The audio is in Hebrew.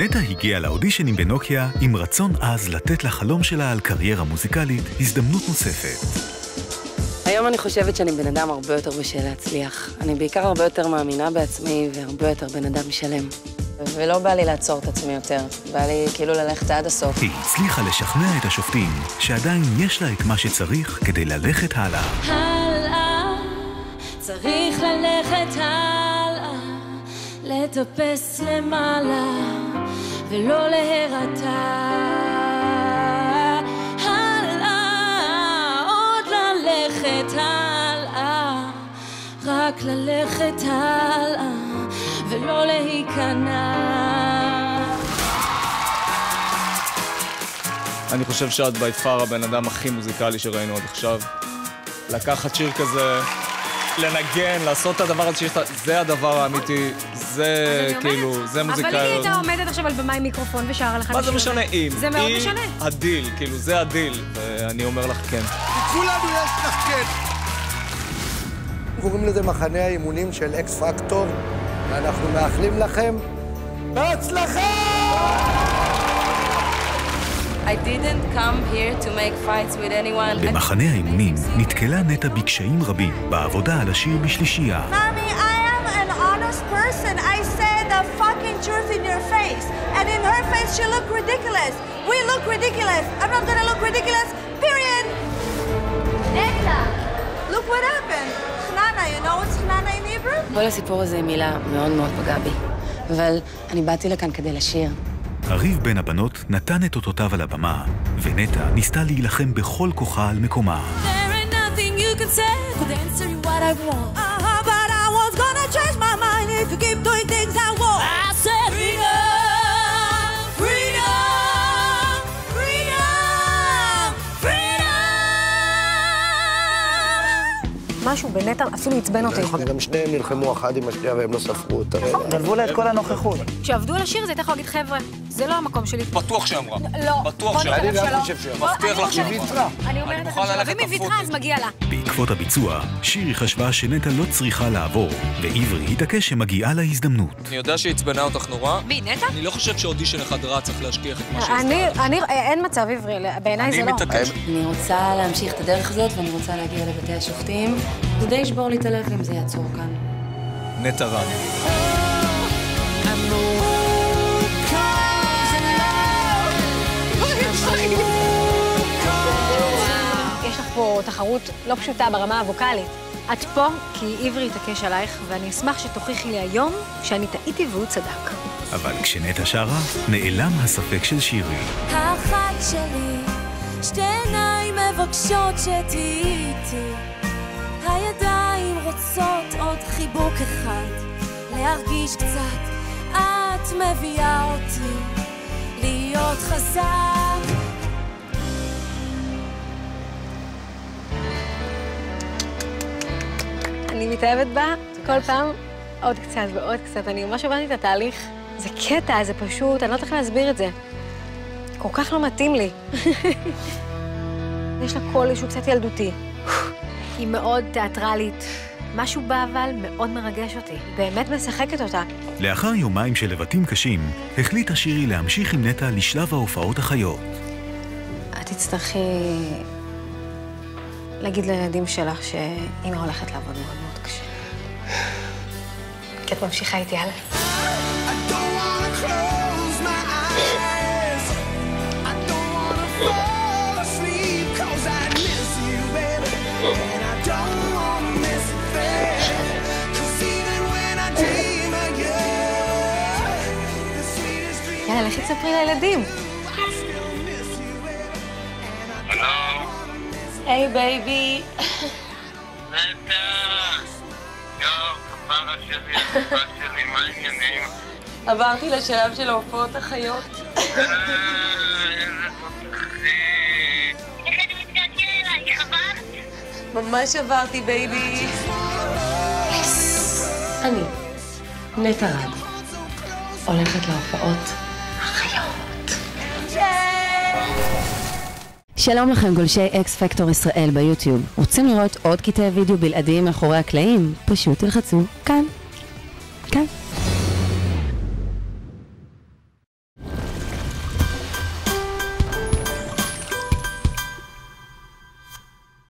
נטע הגיעה לאודישנים בנוקיה עם רצון עז לתת לחלום שלה על קריירה מוזיקלית הזדמנות נוספת. היום אני חושבת שאני בן אדם הרבה יותר בשל להצליח. אני בעיקר הרבה יותר מאמינה בעצמי והרבה יותר בן אדם שלם. ולא בא לי לעצור את עצמי יותר, בא לי כאילו ללכת עד הסוף. היא הצליחה לשכנע את השופטים שעדיין יש לה את מה שצריך כדי ללכת הלאה. הלאה, צריך ללכת הלאה, לטפס למעלה ולא להירתע. הלאה, עוד ללכת הלאה, רק ללכת הלאה ולא להיכנע. אני חושב שאת בי פאר הבן אדם הכי מוזיקלי שראינו עד עכשיו. לקחת שיר כזה, לנגן, לעשות את הדבר הזה שיש לך, זה הדבר האמיתי, זה כאילו, זה אבל אם היא מוזיקאיות. הייתה עומדת עכשיו על במה עם מיקרופון ושרה לך מה זה משנה? אם? זה מאוד אם משנה. הדיל, כאילו, זה הדיל, ואני אומר לך כן. לכולנו יש לך כן. קוראים לזה מחנה האימונים של אקס פקטור, ואנחנו מאחלים לכם בהצלחה! במחנה האימונים נתקלה נטע בקשיים רבים בעבודה על השיר בשלישייה. Mommy, I am an honest person. I say the fucking truth in your face. And in her face, she look ridiculous. We look ridiculous. I'm not gonna look ridiculous, period. Neta, look what happened. Chnana, you know what's Chnana in Hebrew? כל הסיפור הזה עם מילה מאוד מאוד פגע בי. אבל אני באתי לכאן כדי לשיר. הריב בין הבנות נתן את אותותיו על הבמה, ונטע ניסתה להילחם בכל כוחה על מקומה. Uh-huh. משהו בנטע אפילו עצבן אותי. גם שניהם נלחמו אחת עם השנייה והם לא ספרו את הרגע. גנבו לה את כל הנוכחות. כשעבדו על השיר הזה, הייתה יכולה להגיד, חבר'ה, זה לא המקום שלי. בטוח שאמרה. לא. בטוח שאמרה. נתערב אני גם. חושב שאמרה. בוא, מבטיח אני לך שהיא ויתרה. אני אומרת. ללכת ואם היא ויתרה. אז מגיע לה. בעקבות הביצוע, שירי חשבה שנטע לא צריכה לעבור, ועברי התעקש שמגיעה לה הזדמנות. אני יודע שהיא עצבנה אותך נורא. מי, נטע? אני לא חושב שאודישן אחד רע צריך להשכיח את מה שהיא אני. אני, אין מצב עברי, בעיניי זה אני לא. מתעקש. אני רוצה להמשיך את הדרך הזאת, ואני רוצה להגיע לבתי השופטים. זה די ישבור לי את הלב אם זה יעצור כאן. נטע רן. פה תחרות לא פשוטה ברמה הווקאלית. את פה כי עברי התעקש עלייך, ואני אשמח שתוכיחי לי היום שאני טעיתי והוא צדק. אבל כשנטע שרה, נעלם הספק של שירי. האחת שלי, שתי עיניים מבקשות שתהיי איתי. הידיים רוצות עוד חיבוק אחד, להרגיש קצת, את מביאה אותי להיות חזק. אני מתאהבת בה כל פעם עוד קצת ועוד קצת. אני ממש עברתי את התהליך. זה קטע, זה פשוט, אני לא יודעת איך להסביר את זה. כל כך לא מתאים לי. יש לה קול שהוא קצת ילדותי. היא מאוד תיאטרלית. משהו בה אבל מאוד מרגש אותי. היא באמת משחקת אותה. לאחר יומיים של לבטים קשים, החליטה שירי להמשיך עם נטע לשלב ההופעות החיות. את תצטרכי להגיד לילדים שלך שאימא הולכת לעבוד מאוד מאוד. כי את ממשיכה איתי הלאה. יאללה, לכי תספרי לילדים. היי בייבי. עברתי לשלב של ההופעות החיות. ממש עברתי בייבי. אני, נטע רד, הולכת להופעות החיות. שלום לכם גולשי אקס פקטור ישראל ביוטיוב. רוצים לראות עוד קטעי וידאו בלעדיים מאחורי הקלעים? פשוט תלחצו כאן.